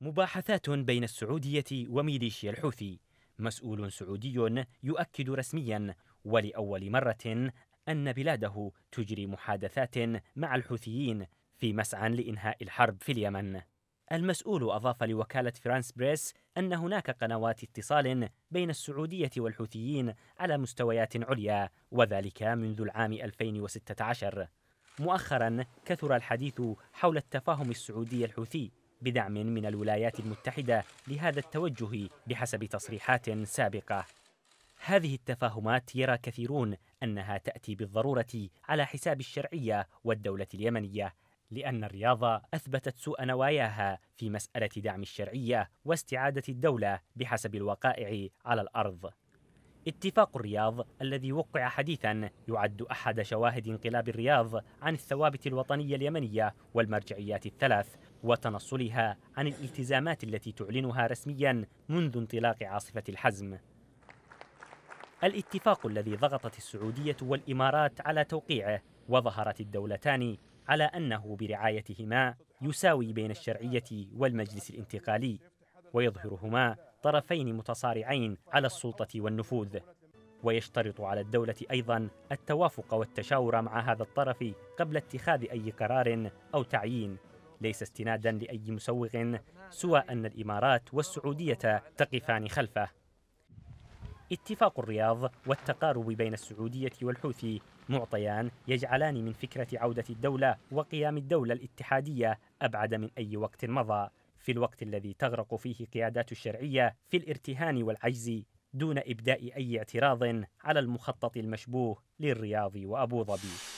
مباحثات بين السعودية وميليشيا الحوثي. مسؤول سعودي يؤكد رسميا ولأول مرة أن بلاده تجري محادثات مع الحوثيين في مسعى لإنهاء الحرب في اليمن. المسؤول أضاف لوكالة فرانس بريس أن هناك قنوات اتصال بين السعودية والحوثيين على مستويات عليا وذلك منذ العام 2016 مؤخرا كثر الحديث حول التفاهم السعودي الحوثي بدعم من الولايات المتحدة لهذا التوجه بحسب تصريحات سابقة. هذه التفاهمات يرى كثيرون أنها تأتي بالضرورة على حساب الشرعية والدولة اليمنية لأن الرياض أثبتت سوء نواياها في مسألة دعم الشرعية واستعادة الدولة بحسب الوقائع على الأرض. اتفاق الرياض الذي وقع حديثا يعد أحد شواهد انقلاب الرياض عن الثوابت الوطنية اليمنية والمرجعيات الثلاث وتنصلها عن الالتزامات التي تعلنها رسميا منذ انطلاق عاصفة الحزم. الاتفاق الذي ضغطت السعودية والإمارات على توقيعه وظهرت الدولتان على أنه برعايتهما يساوي بين الشرعية والمجلس الانتقالي ويظهرهما طرفين متصارعين على السلطة والنفوذ. ويشترط على الدولة أيضا التوافق والتشاور مع هذا الطرف قبل اتخاذ أي قرار أو تعيين. ليس استنادا لأي مسوغ سوى أن الإمارات والسعودية تقفان خلفه. اتفاق الرياض والتقارب بين السعودية والحوثي معطيان يجعلان من فكرة عودة الدولة وقيام الدولة الاتحادية أبعد من أي وقت مضى. في الوقت الذي تغرق فيه قيادات الشرعية في الارتهان والعجز دون إبداء أي اعتراض على المخطط المشبوه للرياض وأبو ظبي.